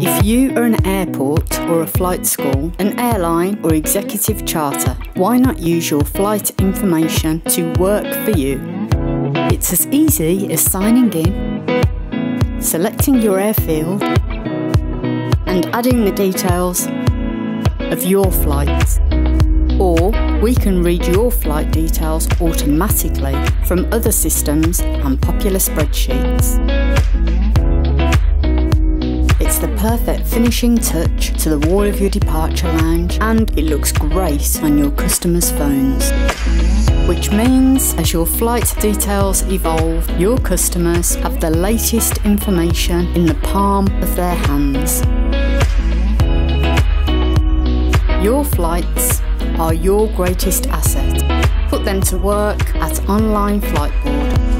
If you are an airport or a flight school, an airline or executive charter, why not use your flight information to work for you? It's as easy as signing in, selecting your airfield, and adding the details of your flight. Or we can read your flight details automatically from other systems and popular spreadsheets. The perfect finishing touch to the wall of your departure lounge and it looks great on your customers' phones. Which means as your flight details evolve, your customers have the latest information in the palm of their hands. Your flights are your greatest asset. Put them to work at Online Flight Flightboard.